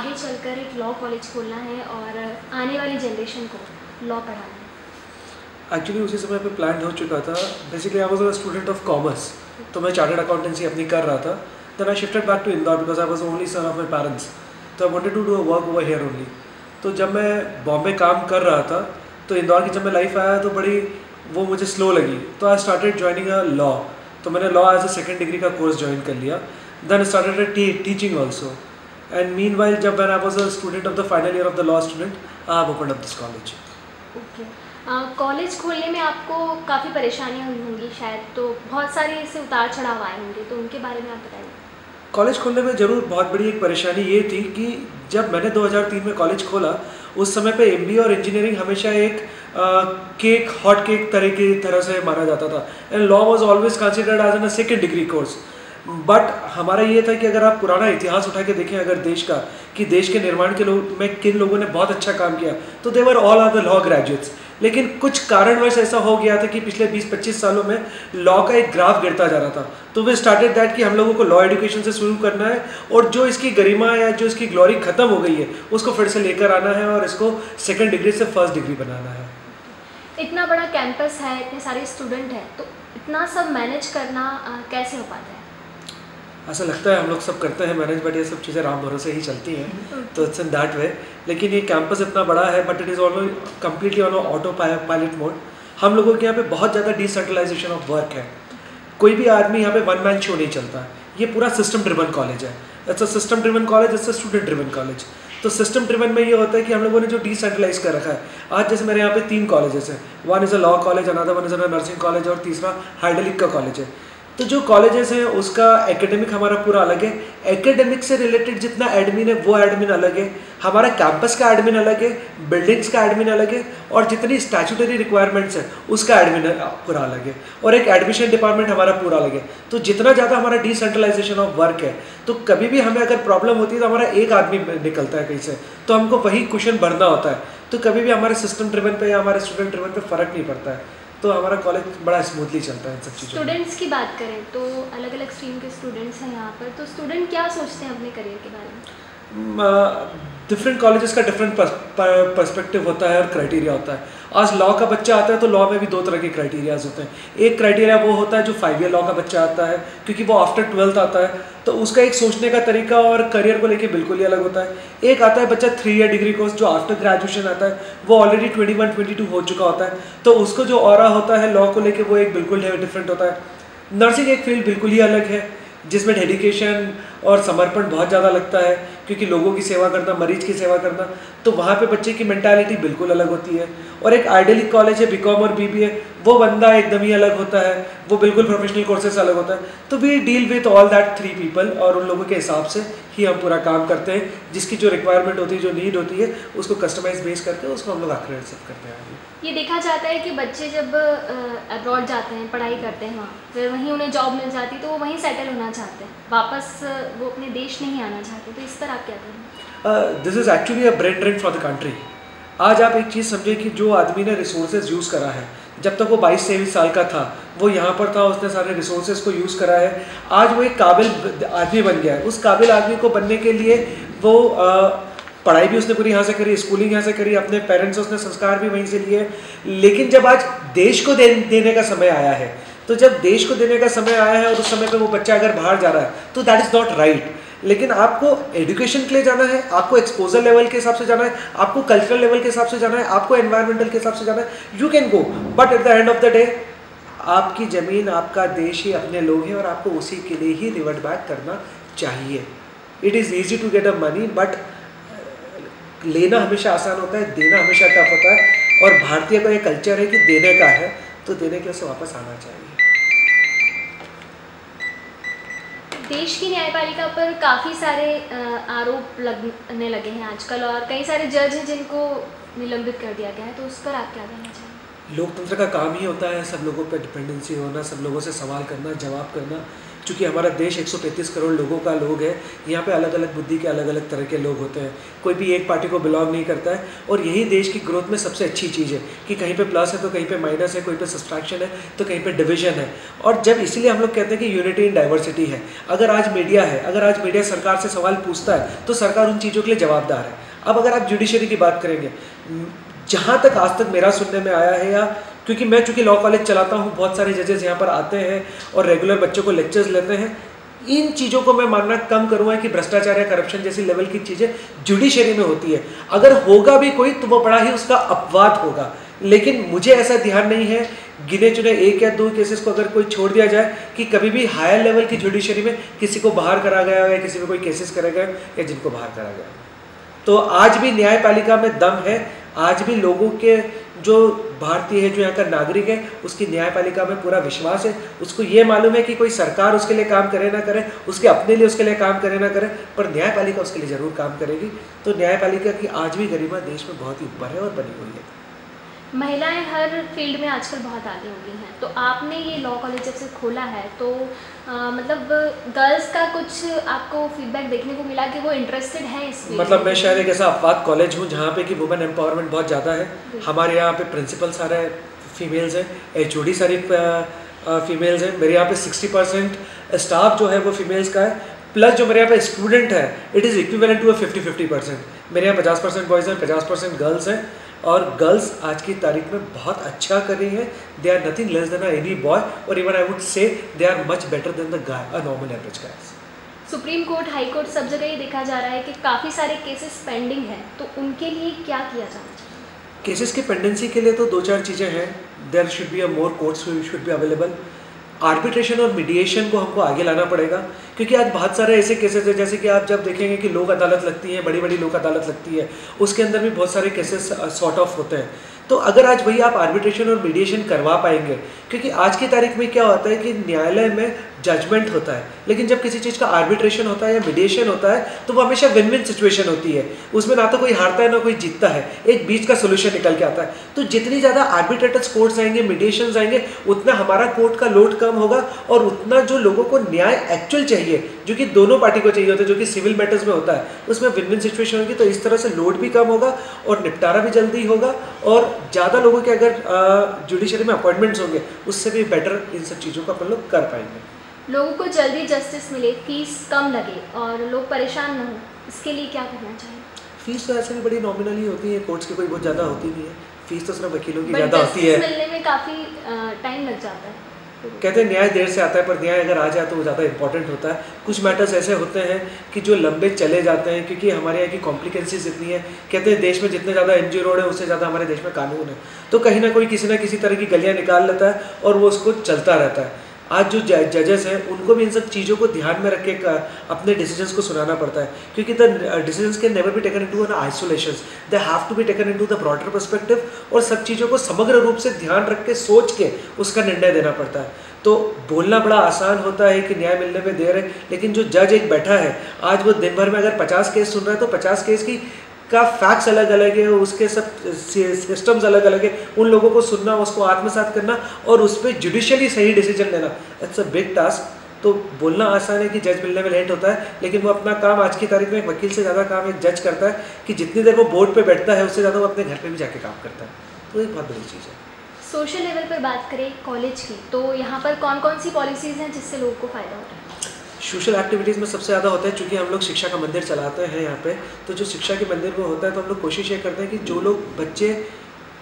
आगे चलकर एक लॉ कॉलेज खोलना है और आने वाली जनरेशन को लॉ पढ़ाना है। एक्चुअली उसी समय पे प्लान हो चुका था। Basically I was a student of commerce तो मैं चार्टर्ड अकाउंटेंसी अपनी कर रहा था। Then I shifted back to Indore because I was only son of my parents तो I wanted to do a work over here only तो जब मैं बॉम्बे काम कर रहा था तो इंदौर की जब मैं लाइफ आया तो बड़ी वो मुझे स्लो लगी। तो I started joining a law तो मैंने law as a second degree का कोर्स ज्वाइन कर लिया। Then started teaching also and meanwhile जब when I was a student of the final year of the law student I have open up this college okay college खोलने में आपको काफ़ी परेशानियाँ हुई होंगी शायद तो बहुत सारे ऐसे उतार चढ़ाव आए होंगे तो उनके बारे में आप बताइए। कॉलेज खोलने में ज़रूर बहुत बड़ी एक परेशानी ये थी कि जब मैंने 2003 में कॉलेज खोला उस समय पे एम और इंजीनियरिंग हमेशा एक आ, केक हॉट केक तरह की तरह से माना जाता था। And law was always considered as an a second degree course but हमारा ये था कि अगर आप पुराना इतिहास उठा के देखें, अगर देश का, कि देश के निर्माण के लोग, में किन लोगों ने बहुत अच्छा काम किया तो they were all are the law graduates लेकिन कुछ कारणवश ऐसा हो गया था कि पिछले 20-25 सालों में लॉ का एक ग्राफ गिरता जा रहा था। तो वे स्टार्टेड दैट कि हम लोगों को लॉ एजुकेशन से शुरू करना है और जो इसकी गरिमा या जो इसकी ग्लोरी खत्म हो गई है, उसको फिर से लेकर आना है और इसको सेकेंड डिग्री से फ़र्स्ट डिग्री बनाना है। इतना बड़ा कैंपस है, इतने सारे स्टूडेंट हैं तो इतना सब मैनेज करना कैसे हो पाता है? ऐसा लगता है हम लोग सब करते हैं, मैनेज, बट ये सब चीज़ें राम भरोसे ही चलती हैं तो इट्स इन दैट वे लेकिन ये कैंपस इतना बड़ा है but it is all completely on autopilot mode हम लोगों के यहाँ पे बहुत ज़्यादा डिसेंट्रलाइजेशन ऑफ़ वर्क है. कोई भी आदमी यहाँ पे वन मैन शो नहीं चलता. ये पूरा सिस्टम ड्रिवन कॉलेज है. It's a system driven college it's a student driven college तो सिस्टम ड्रिवन में ये होता है कि हम लोगों ने जो डिसेंट्रलाइज कर रखा है, आज जैसे मेरे यहाँ पे तीन कॉलेजेस हैं. One is a law college another one is a nursing college और तीसरा हाइडलिक का कॉलेज है. तो जो कॉलेजेस हैं, उसका एकेडमिक हमारा पूरा अलग है। एकेडमिक से रिलेटेड जितना एडमिन है, वो एडमिन अलग है। हमारा कैंपस का एडमिन अलग है बिल्डिंग्स का एडमिन अलग है, और जितनी स्टैचूटरी रिक्वायरमेंट्स है, उसका एडमिन पूरा अलग है। और एक एडमिशन डिपार्टमेंट हमारा पूरा अलग है। तो जितना ज़्यादा हमारा डिसेंट्रलाइजेशन ऑफ़ वर्क है तो कभी भी हमें अगर प्रॉब्लम होती है तो हमारा एक आदमी निकलता है कहीं से तो हमको वही क्वेश्चन भरना होता है। तो कभी भी हमारे सिस्टम ड्रिवन पे या हमारे स्टूडेंट ड्रिवन पे फ़र्क नहीं पड़ता है। तो हमारा कॉलेज बड़ा स्मूथली चलता है सब चीज़ों स्टूडेंट्स की बात करें तो अलग अलग स्ट्रीम के स्टूडेंट्स हैं यहाँ पर तो स्टूडेंट क्या सोचते हैं अपने करियर के बारे में? डिफरेंट कॉलेजेस का डिफरेंट पर्सपेक्टिव होता है और क्राइटेरिया होता है। आज लॉ का बच्चा आता है तो लॉ में भी दो तरह के क्राइटेरियाज होते हैं। एक क्राइटेरिया वो होता है जो फाइव ईयर लॉ का बच्चा आता है, क्योंकि वो आफ्टर ट्वेल्थ आता है तो उसका एक सोचने का तरीका और करियर को लेके बिल्कुल ही अलग होता है। एक आता है बच्चा थ्री ईयर डिग्री कोर्स जो आफ्टर ग्रेजुएशन आता है, वो already twenty one twenty two हो चुका होता है। तो उसको जो और होता है लॉ को लेके वो एक बिल्कुल डिफरेंट होता है। नर्सिंग एक फ़ील्ड बिल्कुल ही अलग है, जिसमें डेडिकेशन और समर्पण बहुत ज़्यादा लगता है, क्योंकि लोगों की सेवा करना, मरीज़ की सेवा करना तो वहाँ पे बच्चे की मैंटालिटी बिल्कुल अलग होती है। और एक आइडियलिक कॉलेज है बीकॉम और बीबीए वो बंदा एकदम ही अलग होता है, वो बिल्कुल प्रोफेशनल कोर्सेस अलग होता है। तो we deal with all that three people और उन लोगों के हिसाब से ही हम पूरा काम करते हैं, जिसकी जो रिक्वायरमेंट होती है, जो नीड होती है, उसको कस्टमाइज बेस करके उसको हम लोग आक्रेडिट करते हैं। ये देखा जाता है कि बच्चे जब अब्रॉड जाते हैं, पढ़ाई करते हैं वहाँ, फिर वहीं उन्हें जॉब मिल जाती तो वो वहीं सेटल होना चाहते हैं, वापस वो अपने देश नहीं आना चाहते तो इस पर आप क्या करें? This is actually a brain drain for the country आज आप एक चीज़ समझे कि जो आदमी ने रिसोर्सेज यूज़ करा है जब तक वो बाईस तेईस साल का था वो यहाँ पर था उसने सारे रिसोर्सेज को यूज़ करा है। आज वो एक काबिल आदमी बन गया है। उस काबिल आदमी को बनने के लिए वो आ, पढ़ाई भी उसने पूरी यहाँ से करी स्कूलिंग यहाँ से करी अपने पेरेंट्स उसने संस्कार भी वहीं से लिए। लेकिन जब आज देश को दे, देने का समय आया है तो जब देश को देने का समय आया है और उस समय पे वो बच्चा अगर बाहर जा रहा है तो दैट इज़ नॉट राइट लेकिन आपको एजुकेशन के लिए जाना है, आपको एक्सपोजर लेवल के हिसाब से जाना है, आपको कल्चरल लेवल के हिसाब से जाना है, आपको एनवायरमेंटल के हिसाब से जाना है you can go but at the end of the day आपकी ज़मीन, आपका देश ही अपने लोग हैं और आपको उसी के लिए ही रिवर्ट बैक करना चाहिए. It is easy to get a money but लेना हमेशा आसान होता है, देना हमेशा टफ होता है. और भारतीय का ये कल्चर है कि देने का है तो देने के उसे वापस आना चाहिए. देश की न्यायपालिका पर काफ़ी सारे आरोप लगने लगे हैं आजकल और कई सारे जज हैं जिनको निलंबित कर दिया गया है तो उस पर आप क्या कहना चाहिए लोकतंत्र का काम ही होता है सब लोगों पर डिपेंडेंसी होना, सब लोगों से सवाल करना, जवाब करना। चूँकि हमारा देश 135 करोड़ लोगों का लोग है, यहाँ पे अलग अलग बुद्धि के अलग अलग तरह के लोग होते हैं। कोई भी एक पार्टी को बिलोंग नहीं करता है और यही देश की ग्रोथ में सबसे अच्छी चीज़ है कि कहीं पे प्लस है तो कहीं पे माइनस है, कोई पे सब्सट्रैक्शन है तो कहीं पे डिवीज़न है। और जब इसीलिए हम लोग कहते हैं कि यूनिटी इन डाइवर्सिटी है। अगर आज मीडिया है, अगर आज मीडिया सरकार से सवाल पूछता है तो सरकार उन चीज़ों के लिए जवाबदार है। अब अगर आप जुडिशरी की बात करेंगे, जहाँ तक आज तक मेरा सुनने में आया है या क्योंकि मैं चूँकि लॉ कॉलेज चलाता हूँ, बहुत सारे जजेस यहाँ पर आते हैं और रेगुलर बच्चों को लेक्चर्स लेते हैं। इन चीज़ों को मैं मानना कम करूँगा कि भ्रष्टाचार या करप्शन जैसी लेवल की चीज़ें जुडिशरी में होती है। अगर होगा भी कोई तो वो बड़ा ही उसका अपवाद होगा। लेकिन मुझे ऐसा ध्यान नहीं है, गिने चुने एक या दो केसेस को अगर कोई छोड़ दिया जाए कि कभी भी हायर लेवल की जुडिशरी में किसी को बाहर करा गया या किसी में कोई केसेस करा गया या जिनको बाहर करा गया तो आज भी न्यायपालिका में दम है आज भी लोगों के जो भारतीय है, जो यहाँ का नागरिक है, उसकी न्यायपालिका में पूरा विश्वास है। उसको ये मालूम है कि कोई सरकार उसके लिए काम करे ना करे, उसके अपने लिए उसके लिए काम करे ना करे, पर न्यायपालिका उसके लिए ज़रूर काम करेगी। तो न्यायपालिका की आज भी गरिमा देश में बहुत ही ऊपर है और बनी हुई है। महिलाएँ हर फ़ील्ड में आजकल बहुत आगे हो गई हैं। तो आपने ये लॉ कॉलेज जब से खोला है तो आ, मतलब गर्ल्स का कुछ आपको फीडबैक देखने को मिला कि वो इंटरेस्टेड है इस मतलब मैं? शायद एक ऐसा अपवाद कॉलेज हूँ जहाँ पे कि वुमेन एम्पावरमेंट बहुत ज़्यादा है। हमारे यहाँ पे प्रिंसिपल सारे फीमेल्स हैं एच सारी फीमेल्स हैं। मेरे यहाँ पे सिक्सटी परसेंट स्टाफ जो है वो फीमेल्स का है। प्लस जो मेरे यहाँ पे स्टूडेंट है it is equivalent to a fifty fifty percent मेरे यहाँ पचास परसेंट बॉयज़ हैं पचास परसेंट गर्ल्स हैं। और गर्ल्स आज की तारीख में बहुत अच्छा कर रही हैं। They are nothing less than any boy और even I would say they are much better than the guy a normal average guy supreme court high court सब जगह ये देखा जा रहा है कि काफ़ी सारे केसेस पेंडिंग हैं। तो उनके लिए क्या किया जाना चाहिए केसेस की पेंडेंसी के लिए तो दो चार चीज़ें हैं। There should be a more courts should be available arbitration और मीडिएशन को हमको आगे लाना पड़ेगा, क्योंकि आज बहुत सारे ऐसे केसेस हैं, जैसे कि आप जब देखेंगे कि लोक अदालत लगती है बड़ी बड़ी लोक अदालत लगती है, उसके अंदर भी बहुत सारे केसेस सॉर्ट ऑफ़ होते हैं। तो अगर आज भाई आप आर्बिट्रेशन और मीडिएशन करवा पाएँगे, क्योंकि आज की तारीख में क्या होता है कि न्यायालय में जजमेंट होता है। लेकिन जब किसी चीज़ का आर्बिट्रेशन होता है या मीडिएशन होता है तो वो हमेशा विन विन सिचुएशन होती है। उसमें ना तो कोई हारता है, ना कोई जीतता है। एक बीच का सोल्यूशन निकल के आता है। तो जितनी ज़्यादा आर्बिट्रेटर्स कोर्ट्स आएँगे मीडिएशन आएँगे, उतना हमारा कोर्ट का लोड कम होगा और उतना जो लोगों को न्याय एक्चुअल चाहिए, जो कि दोनों पार्टी को चाहिए होता है, जो कि सिविल मैटर्स में होता है, उसमें विन विन सिचुएशन होगी तो इस तरह से लोड भी कम होगा और निपटारा भी जल्दी होगा और ज़्यादा लोगों के अगर जुडिशरी में अपॉइंटमेंट्स होंगे, उससे भी बेटर इन सब चीज़ों को अपन लोग कर पाएँगे। लोगों को जल्दी जस्टिस मिले फ़ीस कम लगे और लोग परेशान न हो। इसके लिए क्या करना चाहिए? फ़ीस तो ऐसे भी बड़ी नॉमिनल ही होती है कोर्ट्स की कोई बहुत ज़्यादा होती नहीं है। फ़ीस तो सिर्फ़ वकीलों की ज़्यादा होती है। मिलने में काफ़ी टाइम लग जाता है। कहते हैं न्याय देर से आता है पर न्याय अगर आ जाए तो वो ज़्यादा इंपॉर्टेंट होता है। कुछ मैटर्स ऐसे होते हैं कि जो लंबे चले जाते हैं क्योंकि हमारे यहाँ की कॉम्प्लिकेंसीज इतनी है। कहते हैं देश में जितने ज़्यादा एनजी रोड है उससे ज़्यादा हमारे देश में कानून है। तो कहीं ना कोई किसी ना किसी तरह की गलियाँ निकाल लेता है और वो उसको चलता रहता है। आज जो जजेस हैं, उनको भी इन सब चीज़ों को ध्यान में रख के अपने डिसीजंस को सुनाना पड़ता है। क्योंकि the decisions can never be taken into an isolation they have to be taken into the broader perspective और सब चीज़ों को समग्र रूप से ध्यान रख के, सोच के उसका निर्णय देना पड़ता है। तो बोलना बड़ा आसान होता है कि न्याय मिलने में देर है, लेकिन जो जज एक बैठा है, आज वो दिन भर में अगर पचास केस सुन रहा है तो पचास केस की का फैक्ट्स अलग अलग है, उसके सब सिस्टम्स अलग अलग है, उन लोगों को सुनना, उसको आत्मसात करना और उस पर जुडिशली सही डिसीज़न लेना। इट्स अ बिग टास्क तो बोलना आसान है कि जज मिलने में लेट होता है, लेकिन वो अपना काम आज की तारीख में एक वकील से ज़्यादा काम एक जज करता है कि जितनी देर वो बोर्ड पे बैठता है, उससे ज़्यादा वो अपने घर पे भी जाके काम करता है। तो एक बहुत बड़ी चीज़ है। सोशल लेवल पर बात करें कॉलेज की तो यहाँ पर कौन कौन सी पॉलिसीज़ हैं जिससे लोगों को फ़ायदा होता है? सोशल एक्टिविटीज़ में सबसे ज़्यादा होता है, चूँकि हम लोग शिक्षा का मंदिर चलाते हैं यहाँ पे तो जो शिक्षा के मंदिर में होता है तो हम लोग कोशिश ये करते हैं कि जो लोग बच्चे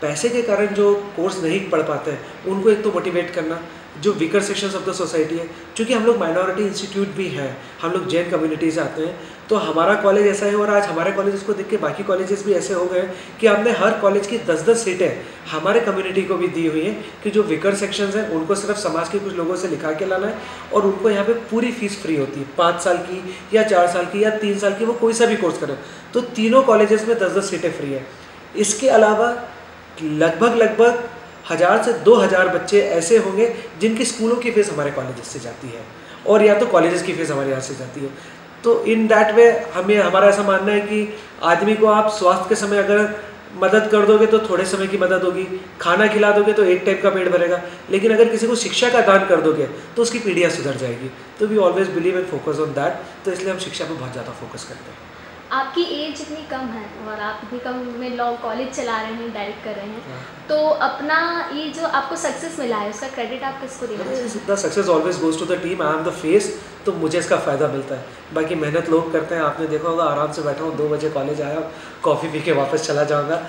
पैसे के कारण जो कोर्स नहीं पढ़ पाते हैं, उनको एक तो मोटिवेट करना, जो weaker section of the society है क्योंकि हम लोग माइनॉरिटी इंस्टीट्यूट भी हैं, हम लोग जैन कम्युनिटी से आते हैं तो हमारा कॉलेज ऐसा है और आज हमारे कॉलेज को देख के बाकी कॉलेजेस भी ऐसे हो गए कि हमने हर कॉलेज की दस दस सीटें हमारे कम्युनिटी को भी दी हुई हैं कि जो विकर सेक्शंस हैं, उनको सिर्फ़ समाज के कुछ लोगों से लिखा के लाना है और उनको यहाँ पे पूरी फ़ीस फ्री होती है। पाँच साल की या चार साल की या तीन साल की, वो कोई सा भी कोर्स करें। तो तीनों कॉलेजेस में दस दस सीटें फ्री है। इसके अलावा लगभग लगभग हज़ार से दो हज़ार बच्चे ऐसे होंगे जिनकी स्कूलों की फ़ीस हमारे कॉलेज से जाती है और या तो कॉलेजेस की फ़ीस हमारे यहाँ से जाती है। तो इन दैट वे हमें, हमारा ऐसा मानना है कि आदमी को आप स्वास्थ्य के समय अगर मदद कर दोगे तो थोड़े समय की मदद होगी। खाना खिला दोगे तो एक टाइप का पेट भरेगा। लेकिन अगर किसी को शिक्षा का दान कर दोगे तो उसकी पीढ़ियाँ सुधर जाएगी। तो we always believe and focus on that तो इसलिए हम शिक्षा पर बहुत ज़्यादा फोकस करते हैं। आपकी एज इतनी कम है और आप इतनी कम में लॉ कॉलेज चला रहे हैं डायरेक्ट कर रहे हैं हाँ। तो अपना ये जो आपको सक्सेस मिला है उसका क्रेडिट आप किसको देना the success always goes to the team I am the face तो मुझे इसका फ़ायदा मिलता है। बाकी मेहनत लोग करते हैं। आपने देखा होगा आराम से बैठा हूँ दो बजे कॉलेज आया कॉफ़ी पी के वापस चला जाऊँगा।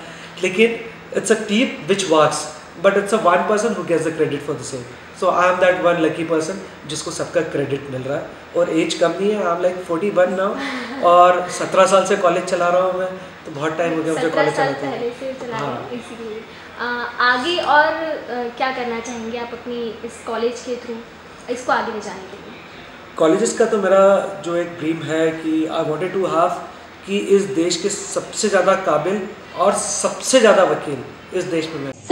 लेकिन it's a team which works but it's a one person who gets the credit for the same so I am that one lucky person जिसको सबका क्रेडिट मिल रहा है। और एज कम नहीं है। I am like forty one now और सत्रह साल से कॉलेज चला रहा हूँ मैं। तो बहुत टाइम हो गया मुझे कॉलेज चलाते हैं हाँ। आगे और क्या करना चाहेंगे आप अपनी इस कॉलेज के थ्रू इसको आगे ले जाने के लिए। कॉलेजेस का तो मेरा जो एक ड्रीम है कि आई वॉन्टेड टू हैव कि इस देश के सबसे ज़्यादा काबिल और सबसे ज़्यादा वकील इस देश में